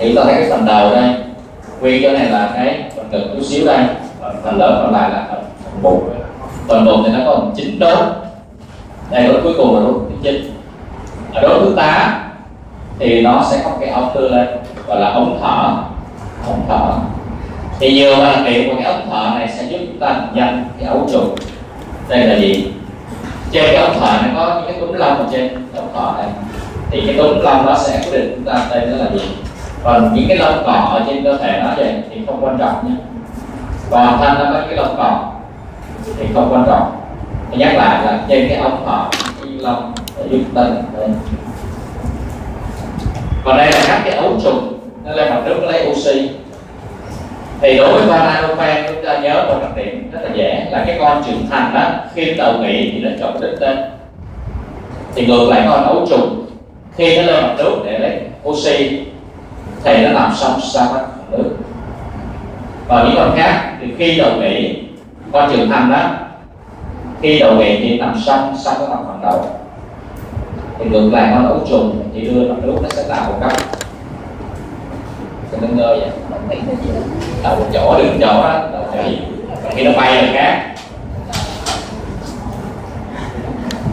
thì ta thấy cái phần đầu đây, quy cái này là cái phần ngực chút xíu đây, phần lớn còn lại là phần bụng. Phần bụng thì nó còn chín đốt đây đốt cuối cùng là đốt thứ chín. Ở đốt thứ tám thì nó sẽ có cái ống đưa lên, gọi là ống thở. Ống thở. Thì nhiều hoàn đặc của cái ống thở này sẽ giúp chúng ta nhận cái ấu trùng. Đây là gì? Trên cái ống thở nó có những cái túm lông ở trên ống thở này. Thì cái túm lông nó sẽ quyết định chúng ta tên nó là gì? Còn những cái lông cỏ ở trên cơ thể nó vậy thì không quan trọng nhé. Còn thân nó có cái lông cỏ thì không quan trọng. Tôi nhắc lại là trên cái ống thở, cái lông để giúp ta đây. Còn đây là các cái ấu trùng, nó lên mặt nước lấy oxy. Thì đối với con chúng ta nhớ một đặc điểm rất là dễ là cái con trưởng thành đó, khi đầu nghỉ thì nó chọn đích tên. Thì ngược lại con ấu trùng, khi nó lên mặt nước để lấy oxy thì nó nằm song song mặt nước còn những con khác thì khi đầu nghỉ con trưởng thành đó khi đầu nghỉ thì song song với mặt phần đầu. Thì ngược lại con ấu trùng thì đưa mặt nước nó sẽ tạo một cấp thì nó ngơ vậy. Đầu một chỗ đứng chỗ đó đầu nghỉ còn khi nó bay là khác.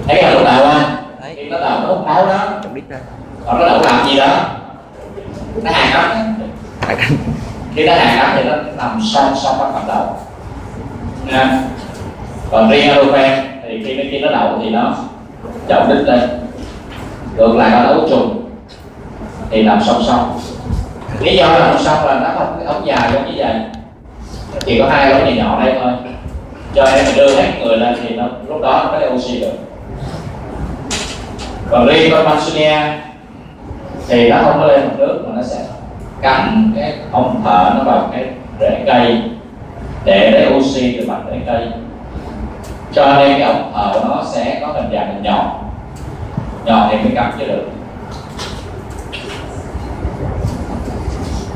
Thấy là lúc đầu không? Khi nó đầu nó hút máu đó còn nó đậu làm gì đó nó hàng đó. Khi nó hàng đó thì nó nằm song song với phần đầu. Nha còn riêng aeroplane thì khi nó khi nó đậu thì nó chậu đích lên. Ngược lại nó đấu trùng thì nằm song song. Lý do là nằm song là nó không cái ống dài giống như vậy. Chỉ có hai ống nhỏ nhỏ đây thôi. Cho nên mình đưa hết người lên thì nó lúc đó nó có lấy oxy được. Còn riêng con Mansonia thì nó không có lên mặt nước mà nó sẽ cắn cái ống thở nó vào cái rễ cây để lấy oxy từ mặt rễ cây. Cho nên cái ống thở nó sẽ có hình dạng nhỏ nhỏ thì mới cắm chứ được.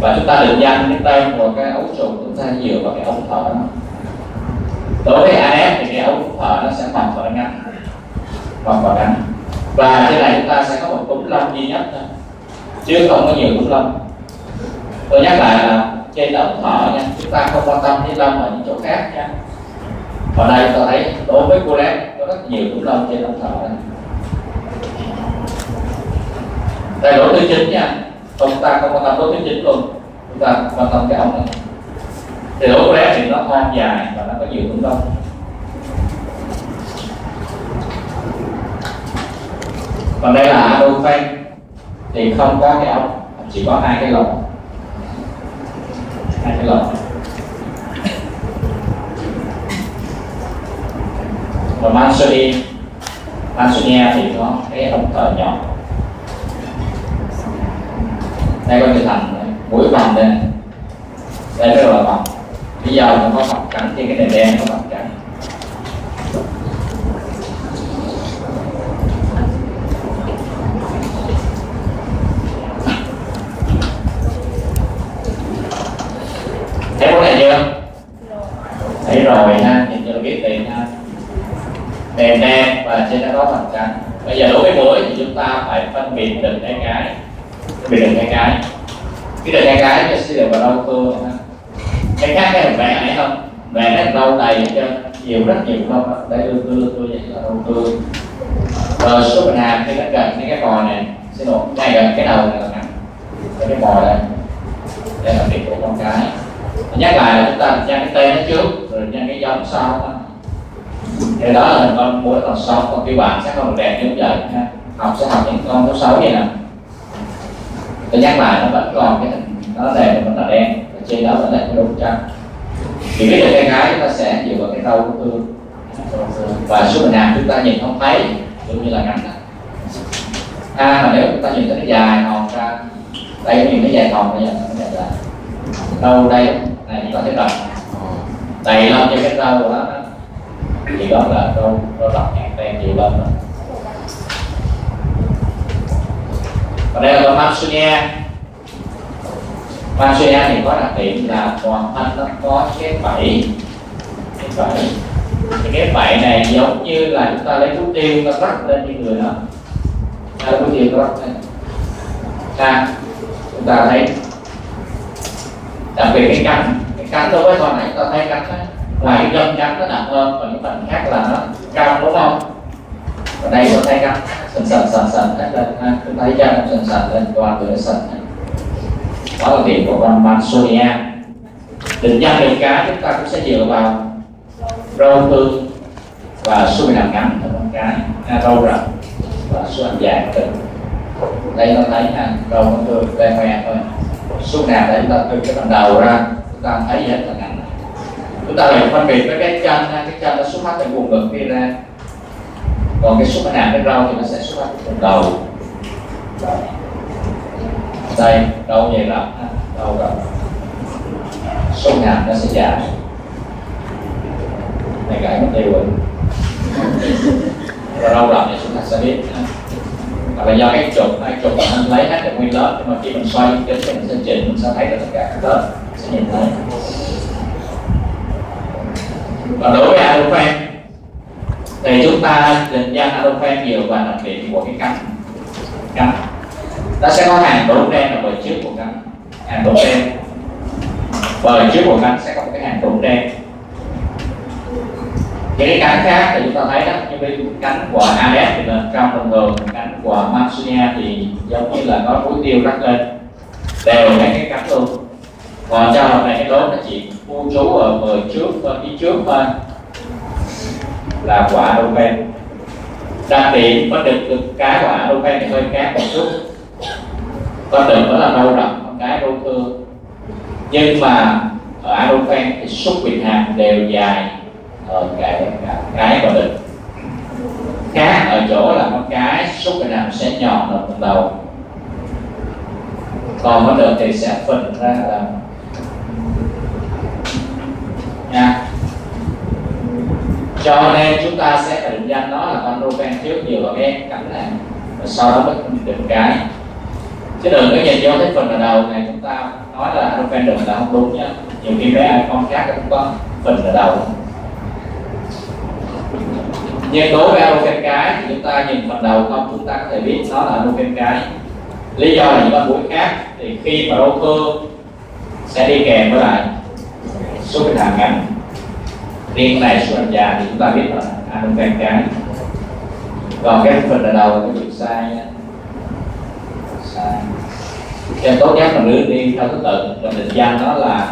Và chúng ta định danh cái tên của cái ấu trùng chúng ta dựa vào cái ống thở nó đối với AF thì cái ống thở nó sẽ mọc vào ngắn mọc vào ngắn và trên này chúng ta sẽ có một cúm lông duy nhất thôi chứ không có nhiều túm lâm tôi nhắc lại là trên ống thở nha, chúng ta không quan tâm đến lâm ở những chỗ khác nha. Ở đây tôi thấy đối với cô lét có rất nhiều túm lâm trên ống thở này đây lỗ thứ chín nha chúng ta không quan tâm lỗ thứ chín luôn. Chúng ta quan tâm cái ống này. Thì lỗ cô lét thì nó thon dài và nó có nhiều túm lâm còn đây là adophane thì không có cái ống chỉ có hai cái lồng. Hai cái lồng. Và Mansonia Mansonia thì có cái ống thở nhỏ. Đây có như thành này, mũi vòng đây đây cái là vòng. Bây giờ nó có vòng trắng trên cái nền đen các bạn trắng thấy vấn đề chưa thấy rồi ha nhìn cho biết liền ha đèn đen và trên đó có vòng trắng bây giờ đối với mũi thì chúng ta phải phân biệt được cái cái phân biệt được cái cái cái được cái cái cho sẽ được vào râu cưa ha cái khác cái hình vẽ này không vẽ nó râu đầy cho nhiều rất nhiều không đây đưa cưa cưa vậy là râu cưa rồi số bình hàm khi nó gần cái cái bò này xin lỗi ngay gần cái đầu này là ngắn cái cái bò đây đây là việc của con cái nhắc lại là chúng ta nhân cái tên nó trước, rồi nhân cái giống sau thì đó là hình con mũi còn sống còn tiêu bản sẽ không đẹp như vậy ha học sẽ học những con số xấu vậy nè. Tôi nhắc lại nó vẫn còn cái hình nó đẹp vẫn là đen và trên đó vẫn là cái đúng trắng thì biết được cái cái chúng ta sẽ dựa vào cái râu của tương và số bình chúng ta nhìn không thấy, giống như là ngắn đó a à, mà nếu chúng ta nhìn thấy cái dài hòn ra, đây nhìn thấy dài hòn bây giờ, nó đẹp là đâu đây? Này chúng ta thấy rồi đầy lên cho cái râu đó, thì đó là câu râu đọc nhạc đen nhiều lên đó. Và đây là con Mansonia Mansonia thì có đặc điểm là toàn thân nó có cái bẫy. Cái vảy thì cái bẫy này giống như là chúng ta lấy bút tiêu ta rắc lên như người đó. Ta lấy bút tiêu ta rắc lên. Ta chúng ta thấy đặc biệt cái cánh cái cánh đối với con này chúng ta thấy cánh đó, ngoài cái gân cánh nó nặng hơn và những phần khác là nó cong đúng không? Ở đây ta thấy cánh sần sần sần sần hết lên ha. Chúng ta thấy chân nó sần sần lên toàn từ sần đó là điểm của con Mansonia. Định danh đường cá chúng ta cũng sẽ dựa vào râu tương và xuôi nằm ngắn của con cái. À, râu rậm và xuôi nằm dài. Đây ta thấy ha râu nó tương ve hoe thôi số nào để chúng ta từ cái phần đầu ra, chúng ta thấy hết là ngắn chúng ta lại phân biệt với cái chân cái chân nó xuất phát từ vùng ngực kia ra. Còn cái xuất nằm cái rau thì nó sẽ xuất phát từ đầu. Đây đầu vậy là đầu rồi? Sông hàm nó sẽ giảm này cái mất tiêu rồi. Rồi đâu rồi thì chúng ta sẽ biết hoặc là do cái trục chụp trục mình lấy hết được nguyên lớp, nhưng mà khi mình xoay cái thì mình sẽ chỉnh mình sẽ thấy được tất cả các lớp sẽ nhìn thấy. Và đối với alofen thì chúng ta định danh alofen nhiều và đặc biệt của cái cánh cánh. Nó sẽ có hàng đốm đen ở bờ trước của cánh, hàng đốm đen. Bờ trước của cánh sẽ có một cái hàng đốm đen. Những cái cánh khác thì chúng ta thấy đó, như cái cánh của ADS thì là trong đồng thường của Mansunia thì giống như là có mũi tiêu rắc lên. Đều hai cái cánh luôn. Còn trong hợp này cái đốt nó chỉ khu trú ở bờ trước và phía trước thôi. Là quả Adopen đặc điểm có được được cái quả Adopen thì hơi khác một chút. Con được đó là đau rậm con cái đô thưa nhưng mà ở Adofen thì xúc quyền hàm đều dài ở cái cái và đực khác ở chỗ là con cái xúc cái nào sẽ nhọn ở phần đầu. Còn con đường thì sẽ phình ra là nha. Cho nên chúng ta sẽ phải định danh nó là con Ruben trước nhiều vào cái cánh này và sau đó mới định cái. Chứ đừng có nhìn vô thấy phần ở đầu này, chúng ta nói là Ruben đừng là không đúng nhá. Nhiều khi bé ai con khác cũng có phần ở đầu nhân tố với alofen cái thì chúng ta nhìn phần đầu không, chúng ta có thể biết nó là alofen cái. Lý do là những con mũi khác thì khi mà rô cơ sẽ đi kèm với lại số cái thằng ngắn. Riêng này, số làm dài thì chúng ta biết là alofen cái. Còn cái phần đầu là cái việc sai nha. Sai. Nhân tố nhất là đứa đi theo thứ tự và định danh nó là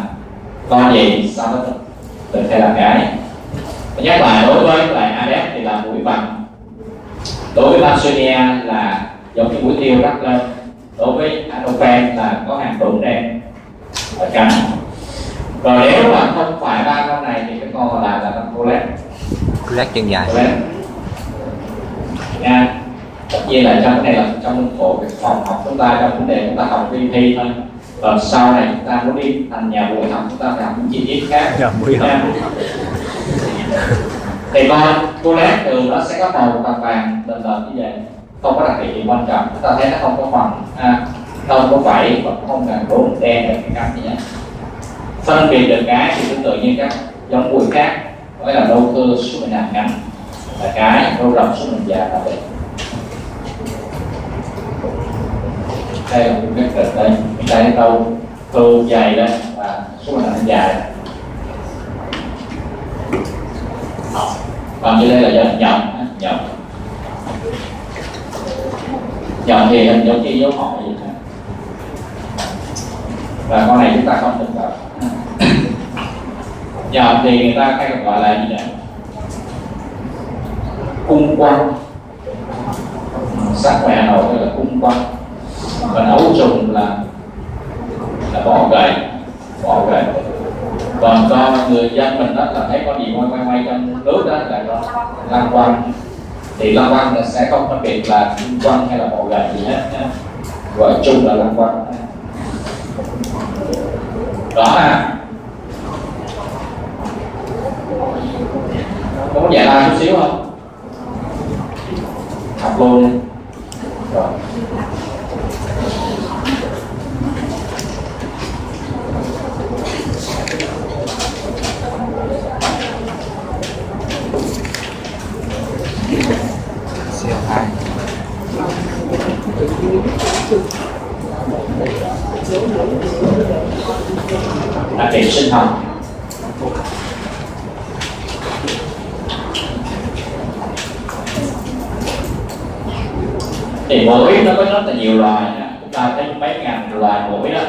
con gì sau đó tự hay là cái. Nhắc lại, đối với lại ADF thì là mũi bằng đối với Mansonia là giống như mũi tiêu rắc lên. Đối với Anofen là có hàng đốm đen. Ở cánh rồi nếu mà không phải ba con này thì cái con còn lại là con colet colet chân dài. Colet nha. Tất nhiên là trong cái này là trong bộ cái phòng học chúng ta trong vấn đề chúng ta học vi thi thôi. Và sau này chúng ta muốn đi thành nhà buổi học chúng ta phải học những chi tiết khác. Nhà buổi học. Thì ba cô lát thường nó sẽ có màu vàng vàng lần lần như vậy. Không có đặc biệt gì quan trọng. Chúng ta thấy nó không có phần à, không có vảy và không cần đốm đen được cái cắm gì hết phân biệt được cái thì tương tự như các giống mùi khác. Gọi là đầu cơ xuống mình làm ngắn là cái đầu rộng xuống mình dài là vậy đây là một cái cực đây. Đây râu cơ dài đây và xuống mình làm dài. Còn như đây là do nhộng nhộng nhộng thì hình giống như dấu hỏi vậy thôi. Và con này chúng ta không được gặp nhộng thì người ta hay gọi là gì nhỉ? Cung quan sắc mẹ nội là cung quan còn ấu trùng là là bọ gậy bọ gậy và do người dân mình đó là thấy có gì quay quay quay trong nước đó là nó lăng quăng thì lăng quăng là sẽ không phân biệt là kim quăng hay là bọ gậy gì hết nha. Gọi chung là lăng quăng đó ha. Có muốn giải la chút xíu không? Học luôn. Rồi CO2 đặc điểm sinh học thì mũi nó có rất là nhiều loài chúng ta thấy mấy ngàn loài mũi đó.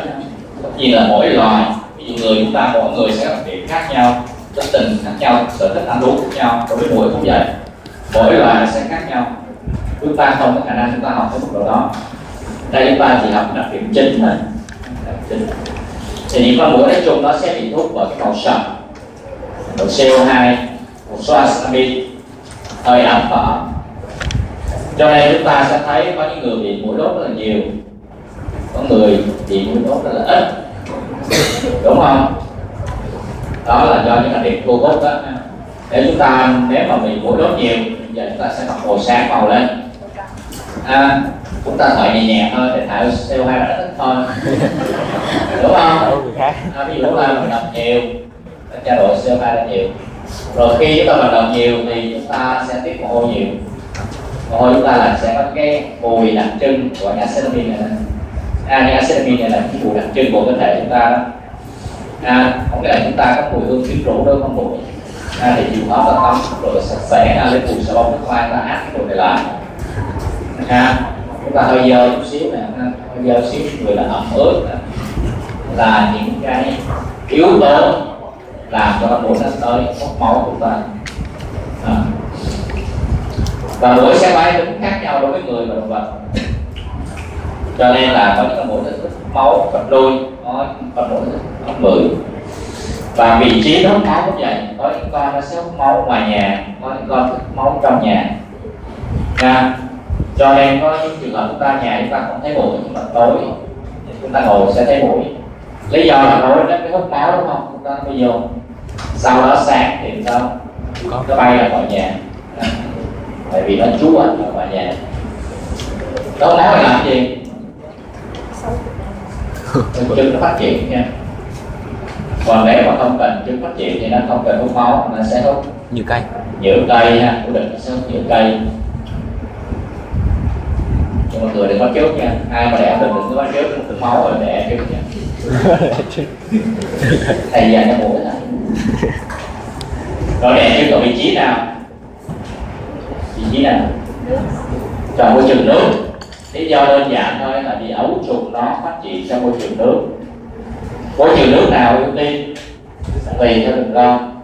Tất nhiên là mỗi loài, ví dụ người chúng ta, mỗi người sẽ có đặc điểm khác nhau tính tình khác nhau, sở thích ăn uống khác nhau, đối với mũi cũng vậy. Mỗi loài sẽ khác nhau. Chúng ta không có khả năng chúng ta học tới mức độ đó đây chúng ta chỉ học đặc điểm chính thôi. Chính. Thì những con mũi nói chung nó sẽ bị thuốc vào cái màu sậm. Màu CO2 một số astamin hơi ẩm và ẩm. Cho nên chúng ta sẽ thấy có những người bị mũi đốt rất là nhiều. Có người bị mũi đốt rất là ít. Đúng không? Đó là do những đặc điểm thu hút đó. Nếu chúng ta nếu mà bị mũi đốt nhiều giờ chúng ta sẽ mặc màu sáng màu lên. À, chúng ta thở nhẹ nhẹ thôi để thải CO2 ra ít thôi. Đúng không? À, ví dụ là vận động nhiều trao đổi CO2 ra nhiều. Rồi khi chúng ta vận động nhiều thì chúng ta sẽ tiết mồ hôi nhiều. Mồ hôi chúng ta là sẽ có cái mùi đặc trưng của acetamin này à, cái acetamin này là cái mùi đặc trưng của cơ thể chúng ta đó. À, không là chúng ta có mùi hương quyến rũ đâu không mùi à, thì chịu khó là tắm rồi sạch sẽ à, lên bụi xà bông nước hoa là áp cái mùi này lại. À, chúng ta hơi dơ chút xíu nè hơi dơ xíu, người là ẩm ướt nè, là những cái yếu tố làm cho con mũi nó tới hút máu của ta. À. và mũi xe bay cũng khác nhau đối với người và động vật. Cho nên là có những cái mũi nó hút máu vật đuôi có con mũi hút mũi và vị trí nó hút máu cũng vậy, có những con nó sẽ hút máu ngoài nhà, có những con hút máu trong nhà. Nha cho nên có những trường hợp chúng ta nhà chúng ta không thấy mũi nhưng mà tối chúng ta ngồi sẽ thấy mũi lý do là tối nó cái hút máu đúng không? Chúng ta mới vô. Sau đó sáng thì sao nó bay ra khỏi nhà. Tại vì nó trú ở ngoài nhà. Đó máu là làm gì? Chân nó phát triển nha. Còn nếu mà không cần chân phát triển thì nó không cần hút máu nó sẽ hút như cây. nhựa cây ha của định nó sẽ hút nhựa cây mà người đừng có trước nha. Ai mà đẻ mình đừng có hút máu rồi đẻ trước nha. Thầy dạy cho mũi thôi rồi đẻ trước ở vị trí nào? Vị trí nào? Trong môi trường nước. Lý do đơn giản thôi là vì ấu trùng nó phát triển trong môi trường nước. Môi trường nước nào ưu tiên? Tùy theo từng con.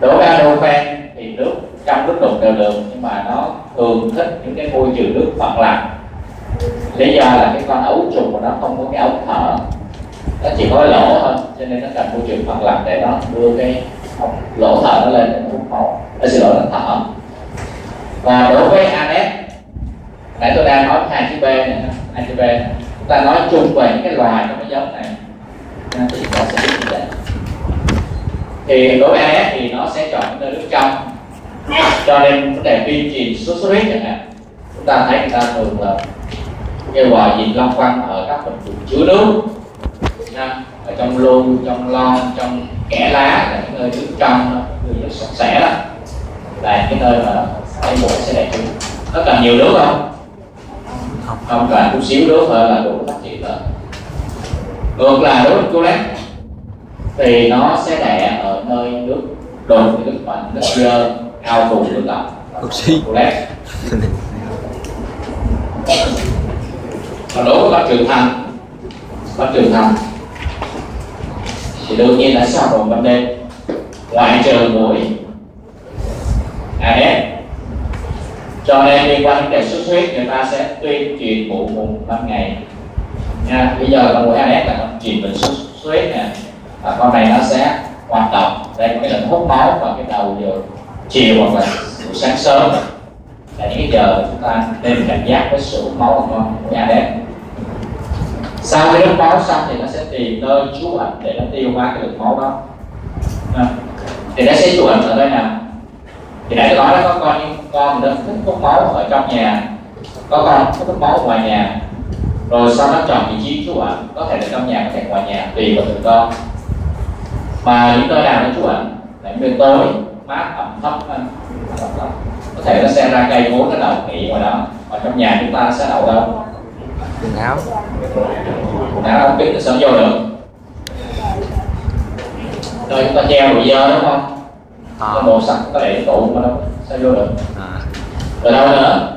Đối với anofen thì nước trong nước đục đều được nhưng mà nó thường thích những cái môi trường nước phẳng lặng lý do là cái con ấu trùng của nó không có cái ống thở. Nó chỉ có cái lỗ thôi, cho nên nó cần môi trường phân lập để nó đưa cái ống lỗ thở nó lên để nó hút máu nó xin lỗi, nó thở. Và đối với anet, nãy tôi đang nói hai chữ B này hai chữ B chúng ta nói chung về những cái loài trong cái giống này. Thì nó sẽ biết như vậy. Thì đối với anet thì nó sẽ chọn những nơi nước trong. Cho nên vấn đề tuyên truyền sốt xuất huyết chẳng hạn, chúng ta thấy người ta thường là kêu gọi diệt long quăng ở các bệnh viện chứa nước. Ở trong lu trong lon trong kẽ lá là những nơi nước trong đó, nước sạch sẽ đó. Là cái nơi mà cái mũi sẽ đẻ trứng nó cần nhiều nước không? Không. Cần chút xíu nước thôi là đủ phát triển rồi. Ngược lại đối với colet thì nó sẽ đẻ ở nơi nước đục nước mạnh nước dơ ao tù nước ngập. Oxy. colet còn đối với con trưởng thành con trưởng thành thì đương nhiên là sẽ hoạt vấn đề đêm ngoại trừ mũi AS cho nên liên quan đến đề xuất huyết người ta sẽ tuyên truyền mụ mùng ban ngày. Nha, bây giờ con mũi AS là con truyền bệnh xuất huyết nè. Và con này nó sẽ hoạt động đây có cái lần hút máu vào cái đầu giờ chiều hoặc là buổi sáng sớm. Là những cái giờ chúng ta nên cảnh giác với sự máu của con mũi AS sau khi đốt máu xong thì nó sẽ tìm nơi trú ẩn để nó tiêu hóa cái lượng máu đó. À. thì nó sẽ trú ẩn ở nơi nào thì nãy tôi nói đó, có con những con nó thích hút máu ở trong nhà. Có con thích hút máu ở ngoài nhà. Rồi sau đó chọn vị trí trú ẩn, có thể là trong nhà, có thể ngoài nhà, tùy vào từng con. Mà những nơi nào nó trú ẩn, là những nơi tối, mát, ẩm thấp ờ, ẩm thấp, có thể nó sẽ ra cây vốn nó đậu nghỉ ngoài đó. Ở trong nhà chúng ta sẽ đậu đâu? Quần áo đã không biết là sao vô được rồi chúng ta treo đồ dơ đúng không Ờ. cái bộ sắt có để tụ mà đâu sao vô được À. rồi đâu nữa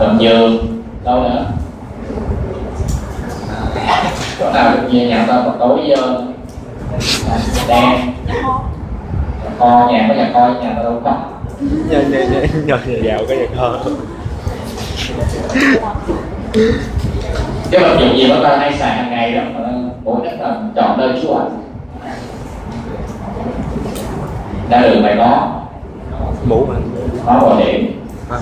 gần giường đâu nữa chỗ nào được nhà nhà ta còn tối dơ đen nhà kho nhà có nhà kho nhà ta đâu có nhờ nhờ nhờ nhờ dạo cái gì hơn. Cái vật dụng gì mà ta hay xài hàng ngày đó mà nó mỗi nhất là chọn nơi trú ẩn. Ra đường mày có. Mũ mà. có gọi điện À.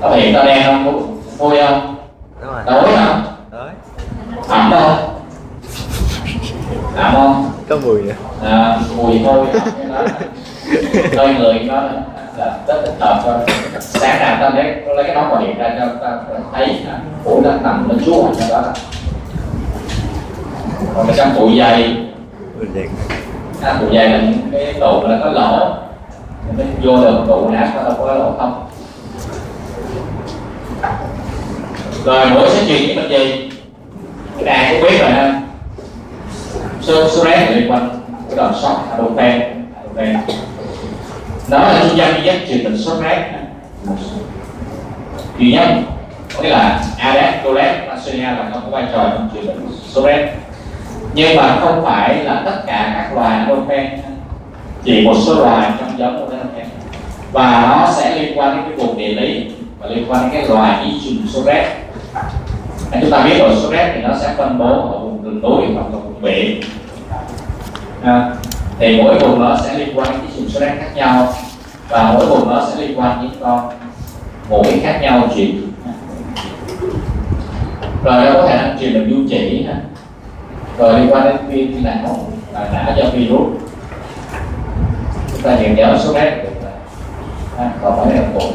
có hiện ta đen không? Vui không? Đúng rồi. tối không ẩm không ẩm không? Có mùi nữa. à, mùi hôi hơi người nó là rất thích hợp cho sáng nào ta lấy lấy cái nón bảo hiểm ra cho ta thấy à, phủ nó nằm nó chúa ở trong đó. Còn cái trong bụi dày à, bụi dày là những cái tụ là có lỗ. Nó vô được tụ nát nó đâu có lỗ không? Rồi mỗi sẽ truyền những bệnh gì? Cái này cũng biết rồi ha sơ sơ rét liên quan cái đòn sốt adopen adopen đó là trung gian duy nhất truyền bệnh số rét duy nhất có nghĩa là Adet, Colet, Macedonia là nó có vai trò trong truyền bệnh số rét nhưng mà không phải là tất cả các loài adopen chỉ một số loài trong giống của adopen và nó sẽ liên quan đến cái vùng địa lý và liên quan đến cái loài di truyền số rét chúng ta biết rồi số thì nó sẽ phân bố ở vùng rừng núi hoặc là vùng biển. À, thì mỗi vùng nó sẽ liên quan đến chủng sốt rét khác nhau và mỗi vùng nó sẽ liên quan đến con mũi khác nhau truyền rồi nó có thể năng truyền được du chỉ ha. rồi liên quan đến viêm não và não do virus. Chúng ta hiện nhớ sốt rét được là à, còn phải là bụng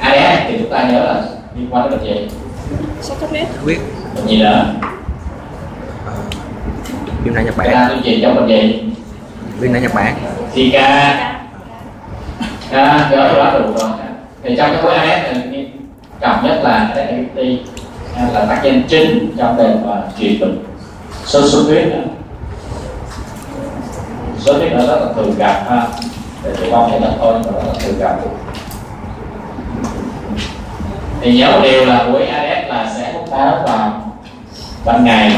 ADS thì chúng ta nhớ là liên quan đến bệnh gì? Sốt xuất huyết. Huyết. bệnh gì nữa Viêm não Nhật Bản. trị trong bệnh gì Viêm não Nhật Bản. Zika à, nhớ đó đủ rồi. Thì trong cái khối AS trọng nhất là cái AFT à, là tác nhân chính trong đề mà trị bệnh sốt xuất huyết đó. sốt huyết nó rất là thường gặp ha. Để tử vong thì ít thôi nhưng mà rất là thường gặp thì nhớ một điều là mũi AS là sẽ hút máu vào ban ngày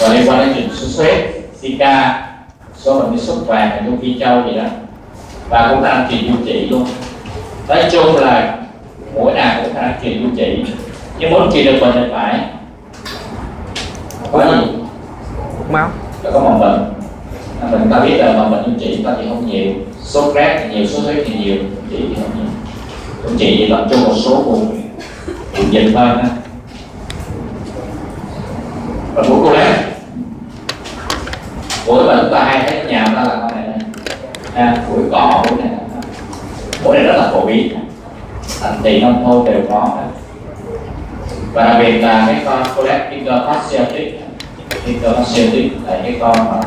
và liên quan đến chuyện sốt xuất huyết Zika số bệnh sốt vàng hay phi châu gì đó. Và cũng đang truyền du trị luôn. Nói chung là mỗi nào cũng năng truyền du trị. Nhưng muốn trị được bệnh thì phải. Có gì Hút máu. phải có mầm bệnh. À, mình ta biết là mầm bệnh du trị ta thì không nhiều. Sốt rét thì nhiều sốt huyết thì nhiều trị thì không nhiều. Cũng trị thì tập trung một số vùng vùng dịch thôi ha. Và mũi cô lét mũi mà chúng ta hay thấy nhà ta là con này. Nè à, mũi cỏ mũi này. Mũi này rất là phổ biến. Thành thị nông thôn đều có. Và đặc biệt là cái con colet Picker Picker là cái con mà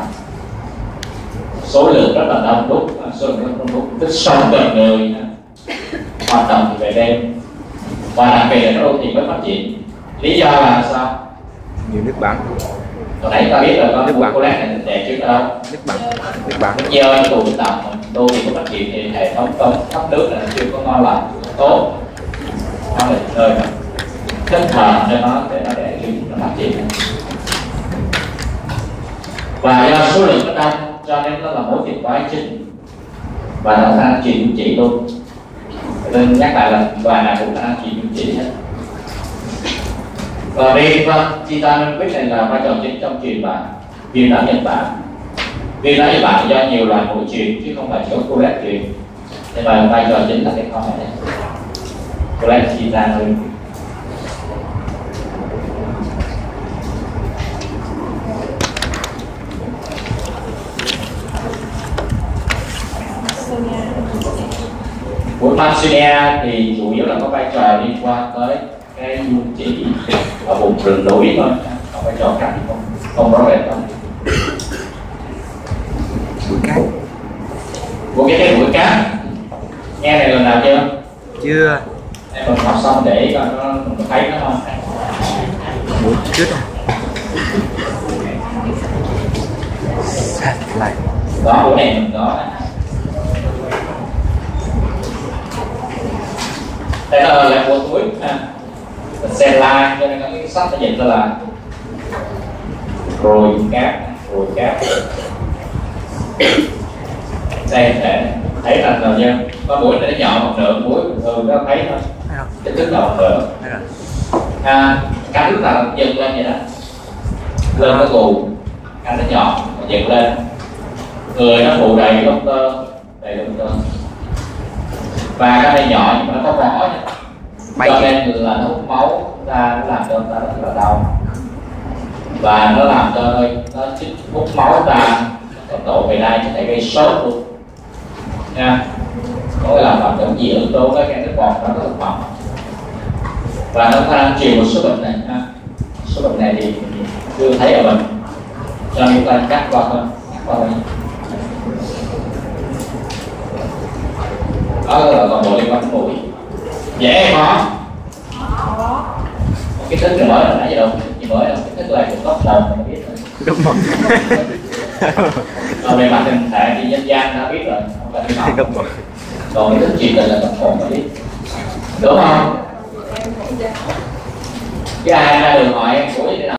số lượng rất là đông đúc à, số lượng rất đông đúc. Rất sống gần người à, hoạt động thì về đêm. Và đặc biệt là đô thị mới phát triển. Lý do là sao? Nhiều nước bản hồi nãy ta biết là con Nước colet này đẹp trước đâu Nước bẩn. Nước dơ nó tụ tập đô thị có phát triển thì hệ thống công thoát nước là chưa có ngon lành tốt. Nó là nơi mà. Thích hợp cho nó để nó để nó phát triển và do số lượng nó đông cho nên nó là mối tiền quái chính. Và nó truyền dung chỉ luôn. Nên nhắc lại là đoàn nào cũng truyền dung chỉ hết và vì vâng titan quyết này là vai trò chính trong truyền bá viên đá nhật bản. Viên đá nhật bản do nhiều loại mũi truyền, chứ không phải chỉ có colet truyền. Nhưng mà vai trò chính là cái con này colet Chita thôi mũi Mansunia thì chủ yếu là có vai trò liên quan tới chỉ ở vùng rừng núi thôi. Vai trò khác thì không không rõ rệt đâu. Mũi cát. của cái cái mũi cá nghe này lần nào chưa? Chưa. em mình học xong để cho nó mình thấy nó không? Mũi trước không sát lại. Đó bữa này mình có đây là là một cuối ha xem like cho nên có cái sách nó dịch ra là rồi cáp rồi cáp. Đây để thấy là rồi nha? Có mũi nó nhỏ một nửa mũi thường nó thấy thôi. Kích thước là một nửa. À, cánh cũng dựng lên vậy đó. Lên nó gù. Cánh nó nhỏ nó dựng lên. Người nó phủ đầy lông tơ đầy lông tơ. Và cái này nhỏ nhưng mà nó có mỏ nha bay cho nên là nó hút máu ra nó làm cho ta rất là đau. Và nó làm cho nó chích hút máu ra tốc độ về đây có thể gây sốt luôn. Nha. Có là làm cho gì ứng tố cái cái nước bọt đó thực phẩm và nó có đang chịu một số bệnh này ha. Số bệnh này thì chưa thấy ở mình cho nên chúng ta cắt qua thôi cắt qua thôi. Đó là toàn bộ liên quan đến mũi dễ khó cái thức này mới là nãy giờ đâu gì mới đâu cái thức này cũng có đầu mình biết rồi. Đúng rồi. Còn về mặt hình thể thì dân gian đã biết rồi không cần đi học đúng rồi. Còn cái thức định là cấp một mà biết. Đúng không? Cái ai ra đường hỏi em của như thế nào